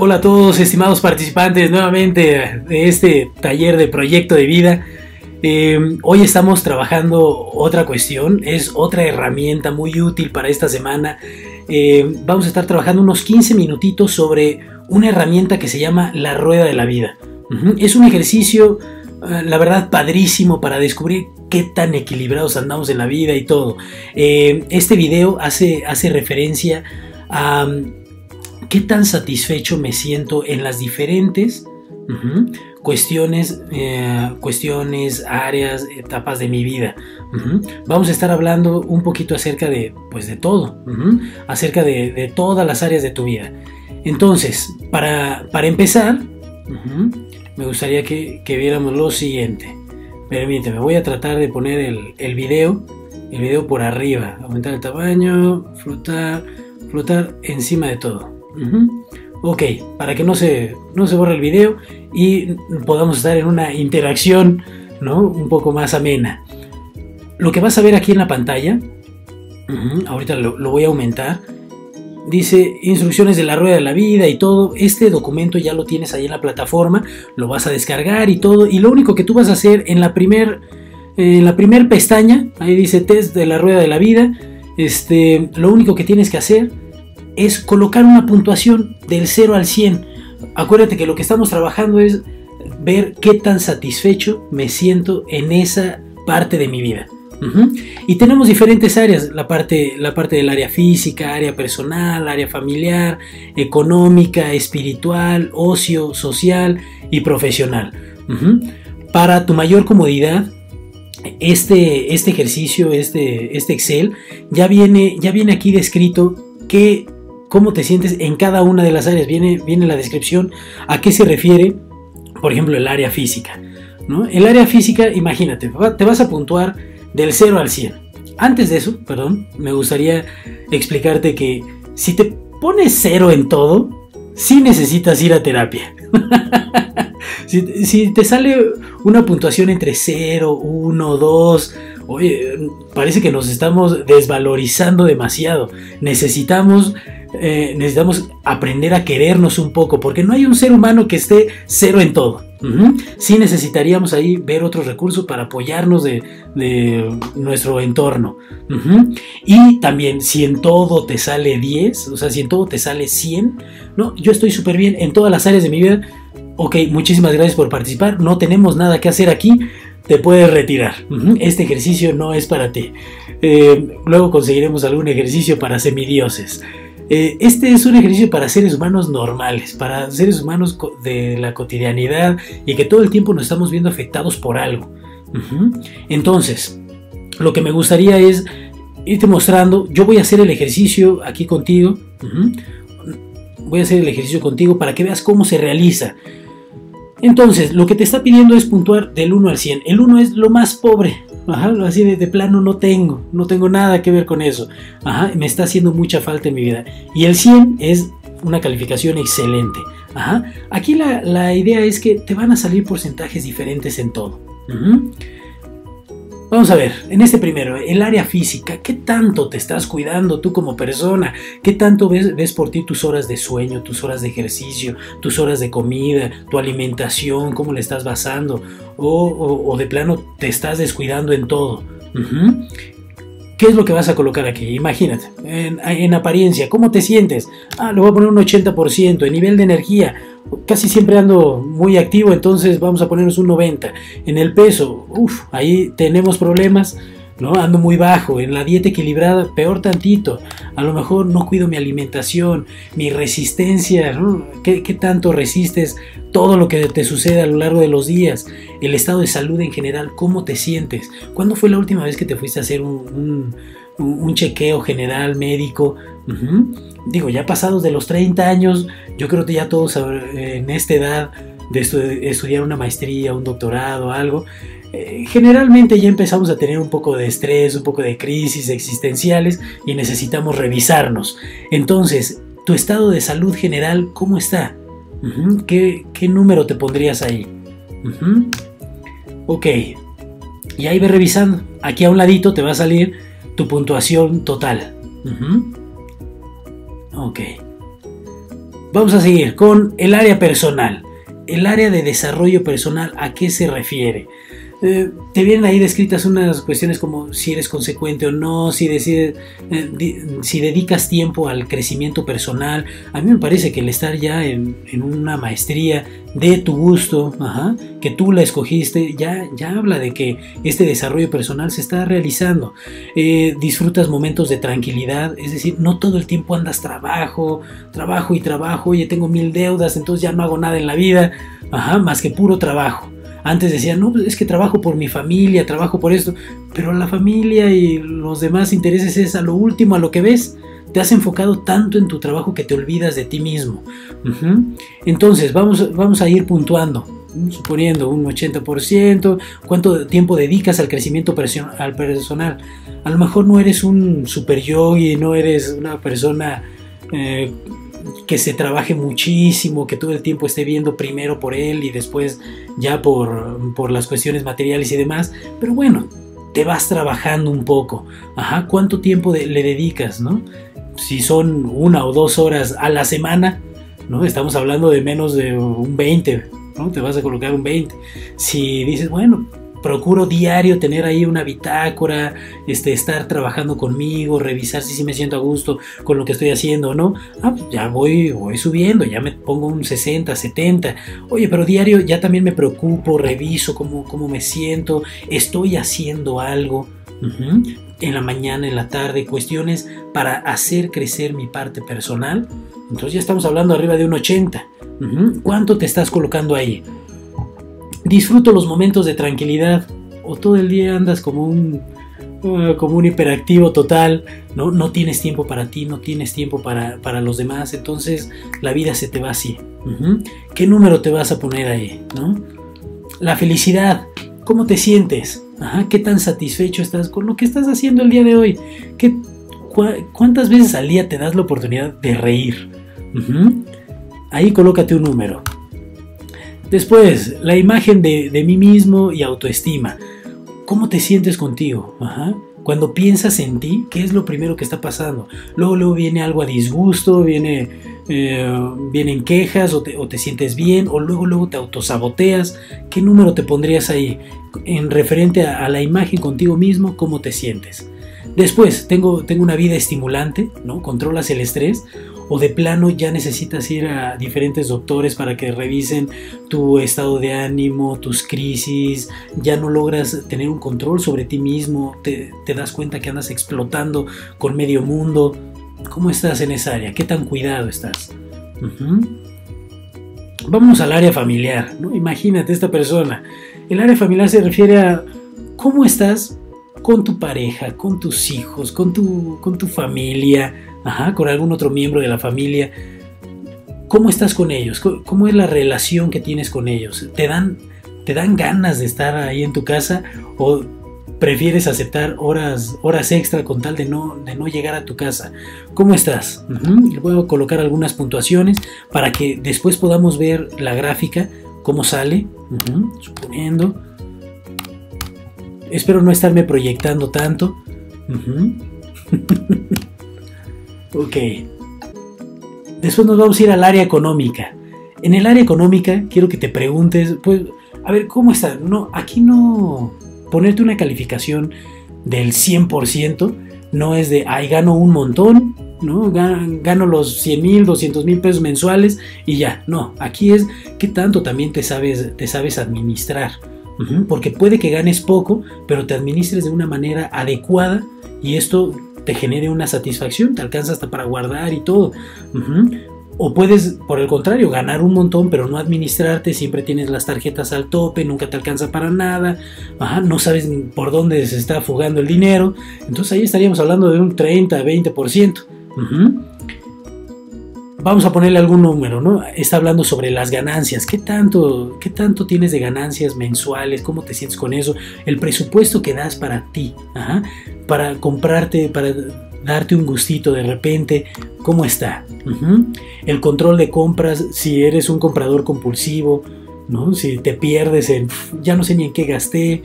Hola a todos, estimados participantes, nuevamente de este taller de proyecto de vida. Eh, hoy estamos trabajando otra cuestión, es otra herramienta muy útil para esta semana. Eh, vamos a estar trabajando unos 15 minutitos sobre una herramienta que se llama la rueda de la vida. Es un ejercicio, eh, la verdad, padrísimo para descubrir qué tan equilibrados andamos en la vida y todo. este video hace, hace referencia a qué tan satisfecho me siento en las diferentes cuestiones, eh, cuestiones, áreas, etapas de mi vida. Vamos a estar hablando un poquito acerca de, pues de todo, acerca de, todas las áreas de tu vida. Entonces, para, para empezar, me gustaría que, viéramos lo siguiente. Permíteme, voy a tratar de poner el, el video, el video por arriba, aumentar el tamaño, flotar, flotar encima de todo. Ok, para que no se, no se borre el video y podamos estar en una interacción ¿no? un poco más amena. Lo que vas a ver aquí en la pantalla, ahorita lo, voy a aumentar, dice instrucciones de la rueda de la vida y todo. Este documento ya lo tienes ahí en la plataforma, lo vas a descargar y todo. Y lo único que tú vas a hacer en la primer, en la primer pestaña, ahí dice test de la rueda de la vida. Este, lo único que tienes que hacer es colocar una puntuación del 0 al 100. Acuérdate que lo que estamos trabajando es ver qué tan satisfecho me siento en esa parte de mi vida. Y tenemos diferentes áreas, la parte, la parte del área física, área personal, área familiar, económica, espiritual, ocio, social y profesional. Para tu mayor comodidad, este, este ejercicio, este, este Excel, ya viene, ya viene aquí descrito qué cómo te sientes en cada una de las áreas. Viene, viene la descripción a qué se refiere, por ejemplo, el área física. ¿no? El área física, imagínate, te vas a puntuar del 0 al 100. Antes de eso, perdón, me gustaría explicarte que si te pones 0 en todo, sí necesitas ir a terapia. si, te sale una puntuación entre 0, 1, 2, oye, parece que nos estamos desvalorizando demasiado. Necesitamos eh, necesitamos aprender a querernos un poco, porque no hay un ser humano que esté cero en todo. Sí necesitaríamos ahí ver otros recursos para apoyarnos de, nuestro entorno. Y también, si en todo te sale 10, o sea, si en todo te sale 100, no, yo estoy súper bien en todas las áreas de mi vida. Ok, muchísimas gracias por participar. No tenemos nada que hacer aquí. Te puedes retirar. Este ejercicio no es para ti. Eh, luego conseguiremos algún ejercicio para semidioses. Eh, este es un ejercicio para seres humanos normales, para seres humanos de la cotidianidad y que todo el tiempo nos estamos viendo afectados por algo. Entonces, lo que me gustaría es irte mostrando, yo voy a hacer el ejercicio aquí contigo, voy a hacer el ejercicio contigo para que veas cómo se realiza. Entonces, lo que te está pidiendo es puntuar del 1 al 100. El 1 es lo más pobre, Ajá, así de, plano no tengo, no tengo nada que ver con eso. Ajá, me está haciendo mucha falta en mi vida. Y el 100 es una calificación excelente. Ajá, aquí la, idea es que te van a salir porcentajes diferentes en todo. Vamos a ver, en este primero, el área física, ¿qué tanto te estás cuidando tú como persona? ¿Qué tanto ves, ves, por ti tus horas de sueño, tus horas de ejercicio, tus horas de comida, tu alimentación, cómo le estás basando? O, de plano te estás descuidando en todo. ¿Qué es lo que vas a colocar aquí? Imagínate, en, en, apariencia, ¿cómo te sientes? Ah, le voy a poner un 80%, en nivel de energía, casi siempre ando muy activo, entonces vamos a ponernos un 90. En el peso, uff, ahí tenemos problemas, ¿no? Ando muy bajo. En la dieta equilibrada, peor tantito. A lo mejor no cuido mi alimentación, mi resistencia, ¿Qué, tanto resistes todo lo que te sucede a lo largo de los días? El estado de salud en general, ¿cómo te sientes? ¿Cuándo fue la última vez que te fuiste a hacer un, chequeo general médico? Digo, ya pasados de los 30 años, yo creo que ya todos en esta edad de estudiar una maestría, un doctorado, algo, eh, generalmente ya empezamos a tener un poco de estrés, un poco de crisis existenciales y necesitamos revisarnos. Entonces, tu estado de salud general, ¿cómo está? ¿Qué, número te pondrías ahí? Ok, y ahí ve revisando. Aquí a un ladito te va a salir tu puntuación total. Ok. Vamos a seguir con el área personal. El área de desarrollo personal, ¿a qué se refiere? Eh, te vienen ahí descritas unas cuestiones como si eres consecuente o no, si decides, eh, si dedicas tiempo al crecimiento personal. A mí me parece que el estar ya en, una maestría de tu gusto, que tú la escogiste, ya, ya habla de que este desarrollo personal se está realizando. Eh, disfrutas momentos de tranquilidad, es decir, no todo el tiempo andas trabajo, trabajo y trabajo, oye, tengo mil deudas, entonces ya no hago nada en la vida, más que puro trabajo. Antes decía, no, pues es que trabajo por mi familia, trabajo por esto, pero la familia y los demás intereses es a lo último, a lo que ves. Te has enfocado tanto en tu trabajo que te olvidas de ti mismo. Entonces, vamos, vamos a ir puntuando suponiendo un 80%, cuánto tiempo dedicas al crecimiento al personal. A lo mejor no eres un super yogi, no eres una persona eh, que se trabaje muchísimo, que todo el tiempo esté viendo primero por él y después ya por, por las cuestiones materiales y demás. Pero bueno, te vas trabajando un poco. Ajá, ¿cuánto tiempo le dedicas, no? Si son una o dos horas a la semana, ¿no? Estamos hablando de menos de un 20, ¿no? Te vas a colocar un 20. Si dices, bueno, procuro diario tener ahí una bitácora, este, estar trabajando conmigo, revisar si sí me siento a gusto con lo que estoy haciendo o no. Ah, pues ya voy, voy subiendo, ya me pongo un 60, 70. Oye, pero diario ya también me preocupo, reviso cómo, cómo me siento, estoy haciendo algo. En la mañana, en la tarde, cuestiones para hacer crecer mi parte personal. Entonces ya estamos hablando arriba de un 80. ¿Cuánto te estás colocando ahí? Disfruto los momentos de tranquilidad o todo el día andas como un uh, como un hiperactivo total, ¿no? no tienes tiempo para ti, no tienes tiempo para, los demás, entonces la vida se te va así. ¿Qué número te vas a poner ahí? ¿no? La felicidad, ¿cómo te sientes? ¿Qué tan satisfecho estás con lo que estás haciendo el día de hoy? ¿Qué, ¿Cuántas veces al día te das la oportunidad de reír? Ahí colócate un número. Después, la imagen de, mí mismo y autoestima. ¿Cómo te sientes contigo? Cuando piensas en ti, ¿qué es lo primero que está pasando? Luego, luego viene algo a disgusto, viene, eh, vienen quejas o te, sientes bien, o luego, luego te autosaboteas. ¿Qué número te pondrías ahí? En referente a, a la imagen contigo mismo, ¿cómo te sientes? Después, tengo, tengo una vida estimulante, ¿no? Controlas el estrés o de plano ya necesitas ir a diferentes doctores para que revisen tu estado de ánimo, tus crisis, ya no logras tener un control sobre ti mismo, te, das cuenta que andas explotando con medio mundo. ¿Cómo estás en esa área? ¿Qué tan cuidado estás? Vamos al área familiar, ¿no? Imagínate esta persona. El área familiar se refiere a cómo estás con tu pareja, con tus hijos, con tu, con tu familia, con algún otro miembro de la familia. ¿Cómo estás con ellos? ¿Cómo es la relación que tienes con ellos? ¿Te dan, te dan ganas de estar ahí en tu casa o prefieres aceptar horas, horas extra con tal de no, de no llegar a tu casa? ¿Cómo estás? Le voy a colocar algunas puntuaciones para que después podamos ver la gráfica, cómo sale, suponiendo. Espero no estarme proyectando tanto. Ok. Después nos vamos a ir al área económica. En el área económica quiero que te preguntes, pues, a ver, ¿cómo está? No, aquí no ponerte una calificación del 100%, no es de, ay, gano un montón, ¿no? Gano los 100 mil, 200 mil pesos mensuales y ya. No, aquí es qué tanto también te sabes, te sabes administrar. Porque puede que ganes poco, pero te administres de una manera adecuada y esto te genere una satisfacción, te alcanza hasta para guardar y todo. O puedes, por el contrario, ganar un montón, pero no administrarte, siempre tienes las tarjetas al tope, nunca te alcanza para nada, no sabes por dónde se está fugando el dinero. Entonces ahí estaríamos hablando de un 30, 20%. Vamos a ponerle algún número, ¿no? Está hablando sobre las ganancias. ¿Qué tanto, ¿Qué tanto tienes de ganancias mensuales? ¿Cómo te sientes con eso? El presupuesto que das para ti. Para comprarte, para darte un gustito de repente, ¿cómo está? El control de compras, si eres un comprador compulsivo, ¿no? Si te pierdes en, ya no sé ni en qué gasté,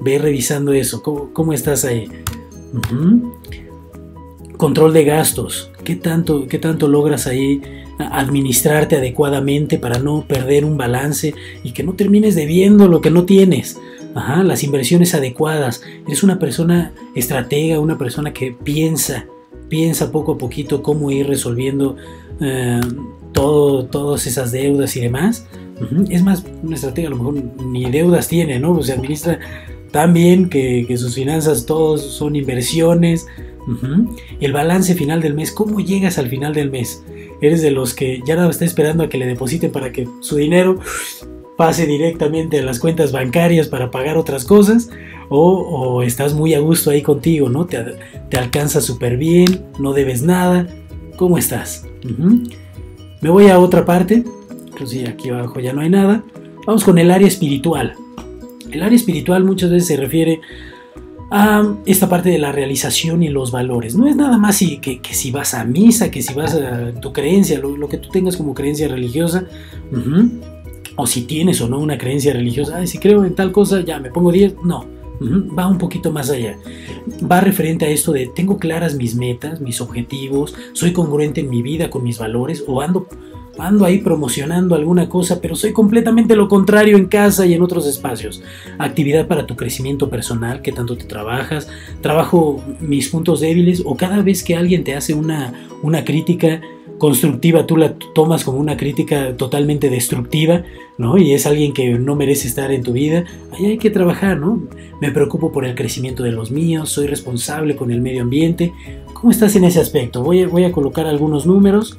ve revisando eso, ¿cómo, estás ahí? Control de gastos, ¿qué tanto, qué tanto logras ahí administrarte adecuadamente para no perder un balance y que no termines debiendo lo que no tienes. Ajá, las inversiones adecuadas. Eres una persona estratega, una persona que piensa, piensa poco a poquito cómo ir resolviendo eh, todo, todas esas deudas y demás. Es más, una estratega a lo mejor ni deudas tiene, ¿no? Se administra tan bien que, sus finanzas todos son inversiones. El balance final del mes, ¿cómo llegas al final del mes? Eres de los que ya nada está esperando a que le depositen para que su dinero pase directamente a las cuentas bancarias para pagar otras cosas o, estás muy a gusto ahí contigo, ¿no? Te, te alcanza súper bien, no debes nada. ¿Cómo estás? Me voy a otra parte. Pues sí, aquí abajo ya no hay nada. Vamos con el área espiritual. El área espiritual muchas veces se refiere a esta parte de la realización y los valores. No es nada más que, si vas a misa, que si vas a tu creencia, lo, que tú tengas como creencia religiosa, o si tienes o no una creencia religiosa, Ay, si creo en tal cosa, ya me pongo 10, no. Va un poquito más allá. Va referente a esto de tengo claras mis metas, mis objetivos, soy congruente en mi vida con mis valores o ando, ando ahí promocionando alguna cosa, pero soy completamente lo contrario en casa y en otros espacios. Actividad para tu crecimiento personal, que tanto te trabajas, trabajo mis puntos débiles o cada vez que alguien te hace una, una crítica, constructiva, tú la tomas como una crítica totalmente destructiva, ¿no? Y es alguien que no merece estar en tu vida, ahí hay que trabajar, ¿no? Me preocupo por el crecimiento de los míos, soy responsable con el medio ambiente. ¿Cómo estás en ese aspecto? Voy a, voy a colocar algunos números.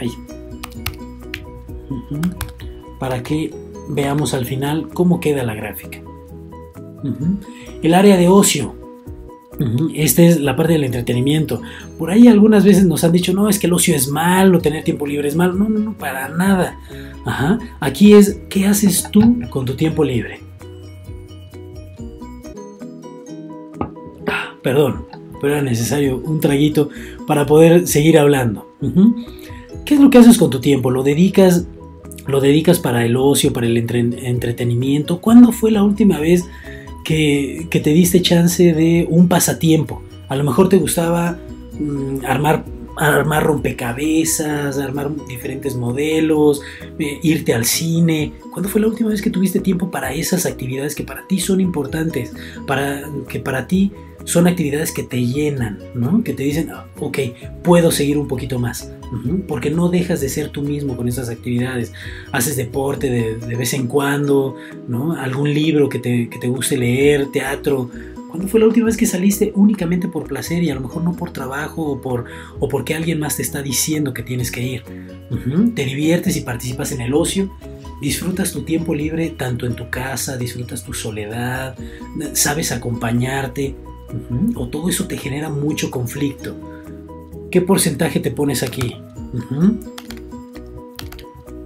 Ahí. Para que veamos al final cómo queda la gráfica. El área de ocio. Esta es la parte del entretenimiento. Por ahí algunas veces nos han dicho, no, es que el ocio es malo, tener tiempo libre es malo. No, no, no, para nada. Ajá. Aquí es, ¿qué haces tú con tu tiempo libre? Ah, perdón, pero era necesario un traguito para poder seguir hablando. ¿Qué es lo que haces con tu tiempo? ¿Lo dedicas, lo dedicas para el ocio, para el entretenimiento? ¿Cuándo fue la última vez que, te diste chance de un pasatiempo. A lo mejor te gustaba mm, armar, armar rompecabezas, armar diferentes modelos, eh, irte al cine. ¿Cuándo fue la última vez que tuviste tiempo para esas actividades que para ti son importantes? Para, que para ti son actividades que te llenan, ¿no? Que te dicen, ah, ok, puedo seguir un poquito más. Porque no dejas de ser tú mismo con esas actividades. Haces deporte de, vez en cuando, ¿no? Algún libro que te, que te guste leer, teatro. ¿Cuándo fue la última vez que saliste únicamente por placer y a lo mejor no por trabajo o, por, o porque alguien más te está diciendo que tienes que ir? Te diviertes y participas en el ocio disfrutas tu tiempo libre tanto en tu casa, disfrutas tu soledad, sabes acompañarte, o todo eso te genera mucho conflicto. ¿Qué porcentaje te pones aquí?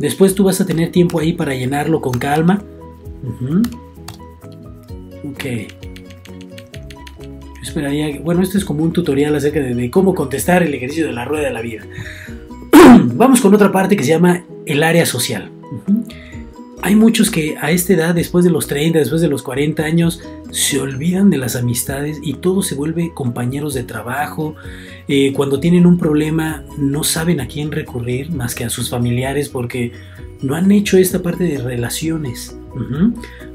Después tú vas a tener tiempo ahí para llenarlo con calma. Ok. Yo esperaría, bueno, esto es como un tutorial acerca de, cómo contestar el ejercicio de la rueda de la vida. Vamos con otra parte que se llama el área social. Hay muchos que a esta edad, después de los 30, después de los 40 años, se olvidan de las amistades y todo se vuelve compañeros de trabajo. Eh, cuando tienen un problema no saben a quién recurrir más que a sus familiares porque no han hecho esta parte de relaciones.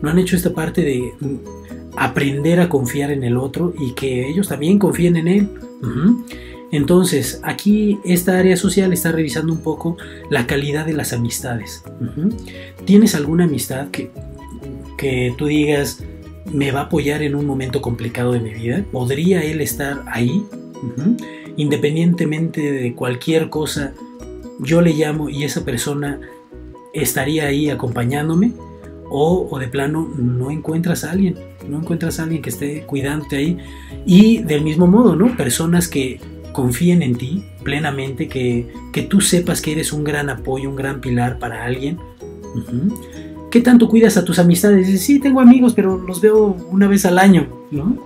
No han hecho esta parte de mm, aprender a confiar en el otro y que ellos también confíen en él. Entonces, aquí esta área social está revisando un poco la calidad de las amistades. ¿Tienes alguna amistad que, que tú digas, me va a apoyar en un momento complicado de mi vida? ¿Podría él estar ahí? Independientemente de cualquier cosa, yo le llamo y esa persona estaría ahí acompañándome. O, o, de plano no encuentras a alguien, no encuentras a alguien que esté cuidándote ahí. Y del mismo modo, ¿no? Personas que confíen en ti plenamente, que, que tú sepas que eres un gran apoyo, un gran pilar para alguien. ¿Qué tanto cuidas a tus amistades? Dices, sí, tengo amigos, pero los veo una vez al año, ¿no?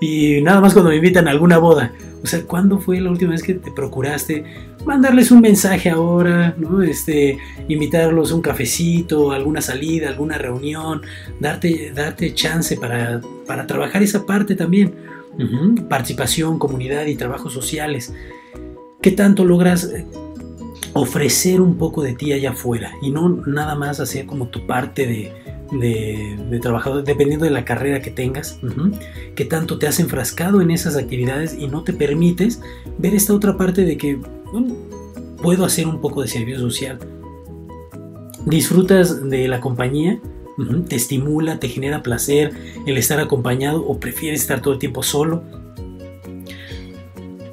Y nada más cuando me invitan a alguna boda. O sea, ¿cuándo fue la última vez que te procuraste mandarles un mensaje ahora, ¿no? Este, invitarlos a un cafecito, alguna salida, alguna reunión, darte, darte chance para, para trabajar esa parte también participación, comunidad y trabajos sociales. ¿Qué tanto logras eh, ofrecer un poco de ti allá afuera y no nada más hacer como tu parte de, de, trabajador, dependiendo de la carrera que tengas, que tanto te has enfrascado en esas actividades y no te permites ver esta otra parte de que puedo hacer un poco de servicio social. Disfrutas de la compañía, te estimula, te genera placer el estar acompañado o prefieres estar todo el tiempo solo.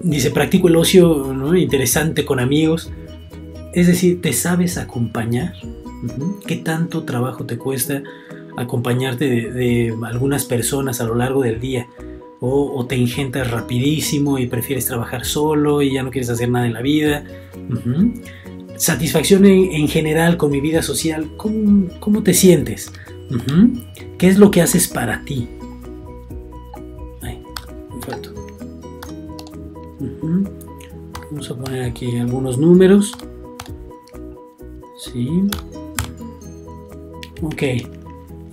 Dice, practico el ocio interesante con amigos. Es decir, ¿te sabes acompañar? ¿Qué tanto trabajo te cuesta acompañarte de, algunas personas a lo largo del día? O, te ingentas rapidísimo y prefieres trabajar solo y ya no quieres hacer nada en la vida. Satisfacción en, general con mi vida social. ¿Cómo, te sientes? ¿Qué es lo que haces para ti? Ay, Vamos a poner aquí algunos números. Sí. Ok,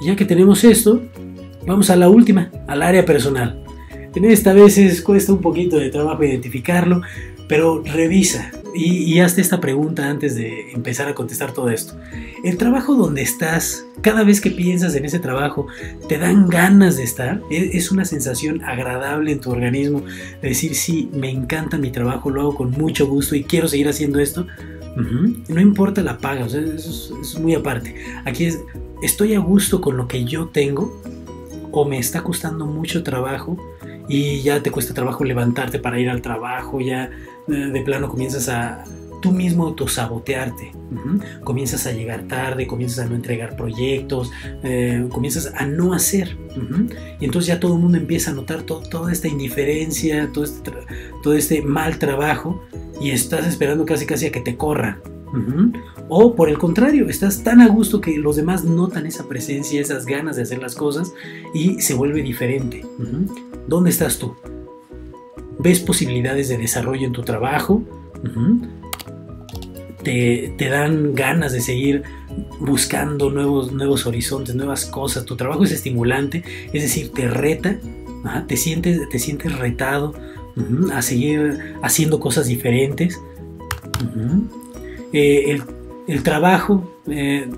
ya que tenemos esto, vamos a la última, al área personal. En esta vez cuesta un poquito de trabajo identificarlo, pero revisa y, y, hazte esta pregunta antes de empezar a contestar todo esto. El trabajo donde estás, cada vez que piensas en ese trabajo, ¿te dan ganas de estar? ¿Es una sensación agradable en tu organismo de decir, sí, me encanta mi trabajo, lo hago con mucho gusto y quiero seguir haciendo esto? No importa la paga, eso, es, muy aparte. Aquí es, estoy a gusto con lo que yo tengo o me está costando mucho trabajo y ya te cuesta trabajo levantarte para ir al trabajo, ya de plano comienzas a tú mismo autosabotearte, comienzas a llegar tarde, comienzas a no entregar proyectos, eh, comienzas a no hacer. Y entonces ya todo el mundo empieza a notar toda esta indiferencia, todo este, todo este mal trabajo y estás esperando casi casi a que te corran. O por el contrario, estás tan a gusto que los demás notan esa presencia, esas ganas de hacer las cosas y se vuelve diferente. ¿Dónde estás tú? ¿Ves posibilidades de desarrollo en tu trabajo? te, dan ganas de seguir buscando nuevos, nuevos horizontes, nuevas cosas. Tu trabajo es estimulante, es decir, te reta, te, sientes, te sientes retado, a seguir haciendo cosas diferentes. Eh, el, trabajo eh,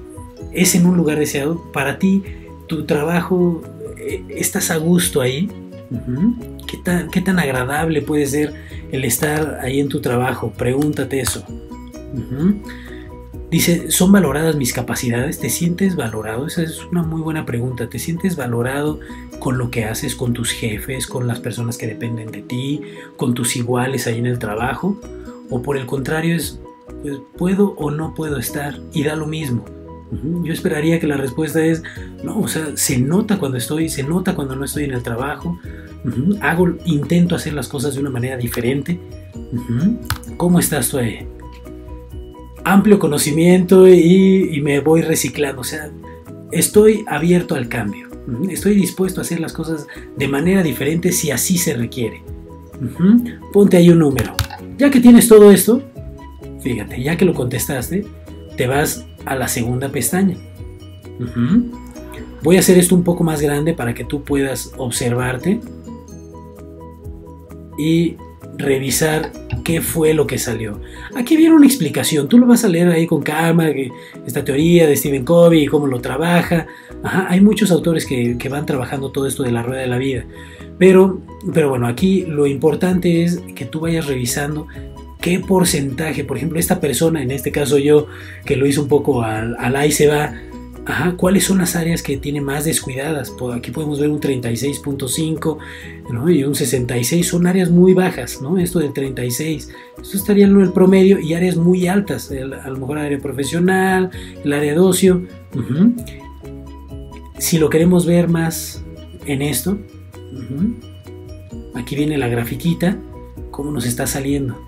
es en un lugar deseado. Para ti, tu trabajo, eh, estás a gusto ahí. ¿Qué, tan, ¿Qué tan agradable puede ser el estar ahí en tu trabajo? Pregúntate eso. Dice, ¿son valoradas mis capacidades? ¿Te sientes valorado? Esa es una muy buena pregunta. ¿Te sientes valorado con lo que haces, con tus jefes, con las personas que dependen de ti, con tus iguales ahí en el trabajo? ¿O por el contrario es, pues, ¿puedo o no puedo estar? Y da lo mismo. Yo esperaría que la respuesta es, no, o sea, se nota cuando estoy, se nota cuando no estoy en el trabajo. Hago, intento hacer las cosas de una manera diferente. ¿Cómo estás tú ahí? amplio conocimiento y, me voy reciclando. O sea, estoy abierto al cambio. Estoy dispuesto a hacer las cosas de manera diferente si así se requiere. Ponte ahí un número. Ya que tienes todo esto, fíjate, ya que lo contestaste, te vas a la segunda pestaña. Voy a hacer esto un poco más grande para que tú puedas observarte y revisar qué fue lo que salió. Aquí viene una explicación, tú lo vas a leer ahí con calma, esta teoría de Stephen Covey y cómo lo trabaja. hay muchos autores que, van trabajando todo esto de la rueda de la vida. Pero, pero bueno, aquí lo importante es que tú vayas revisando qué porcentaje, por ejemplo, esta persona, en este caso yo, que lo hice un poco al, al ahí se va, Ajá, ¿cuáles son las áreas que tiene más descuidadas? aquí podemos ver un 36.5 y un 66, son áreas muy bajas, ¿no? Esto del 36, esto estaría en el promedio y áreas muy altas, a lo mejor el área profesional, el área de ocio. Si lo queremos ver más en esto, aquí viene la grafiquita, cómo nos está saliendo.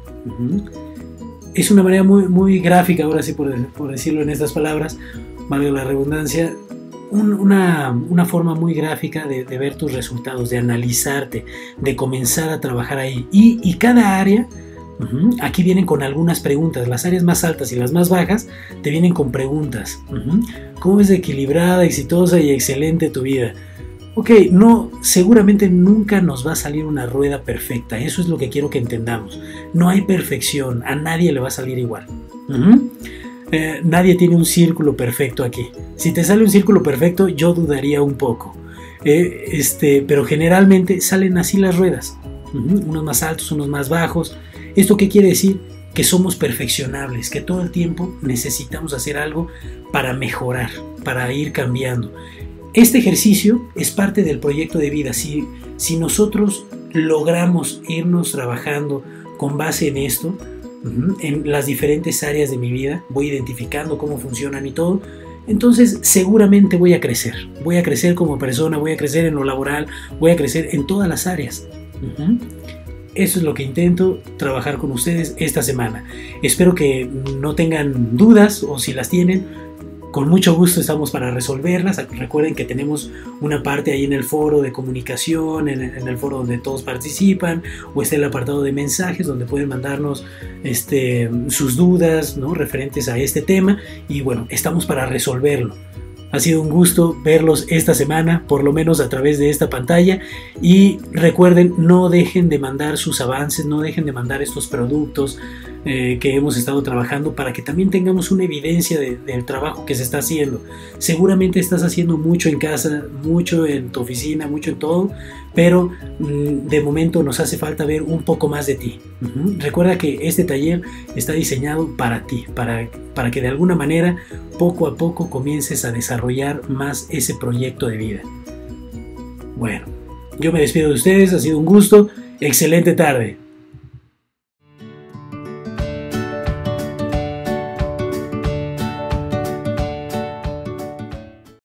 Es una manera muy, muy gráfica, ahora sí por, decirlo en estas palabras, valga la redundancia, una, forma muy gráfica de, ver tus resultados, de analizarte, de comenzar a trabajar ahí. Y, cada área, aquí vienen con algunas preguntas. Las áreas más altas y las más bajas te vienen con preguntas. ¿Cómo es equilibrada, exitosa y excelente tu vida? Ok, no, seguramente nunca nos va a salir una rueda perfecta. Eso es lo que quiero que entendamos. No hay perfección, a nadie le va a salir igual. Eh, nadie tiene un círculo perfecto aquí. Si te sale un círculo perfecto, yo dudaría un poco. Eh, este, pero generalmente salen así las ruedas. Unos más altos, unos más bajos. ¿Esto qué quiere decir? Que somos perfeccionables, que todo el tiempo necesitamos hacer algo para mejorar, para ir cambiando. Este ejercicio es parte del proyecto de vida. Si, si nosotros logramos irnos trabajando con base en esto, en las diferentes áreas de mi vida, voy identificando cómo funcionan y todo, entonces seguramente voy a crecer. Voy a crecer como persona, voy a crecer en lo laboral, voy a crecer en todas las áreas. Eso es lo que intento trabajar con ustedes esta semana. Espero que no tengan dudas o si las tienen, con mucho gusto estamos para resolverlas. Recuerden que tenemos una parte ahí en el foro de comunicación, en, el foro donde todos participan, o está el apartado de mensajes donde pueden mandarnos este, sus dudas ¿no? referentes a este tema. Y bueno, estamos para resolverlo. Ha sido un gusto verlos esta semana, por lo menos a través de esta pantalla. Y recuerden, no dejen de mandar sus avances, no dejen de mandar estos productos eh, que hemos estado trabajando para que también tengamos una evidencia del trabajo que se está haciendo. Seguramente estás haciendo mucho en casa, mucho en tu oficina, mucho en todo, pero mm, de momento nos hace falta ver un poco más de ti. Recuerda que este taller está diseñado para ti, para, para que de alguna manera poco a poco comiences a desarrollar más ese proyecto de vida. Bueno, yo me despido de ustedes, ha sido un gusto, excelente tarde.